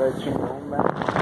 呃，去龙门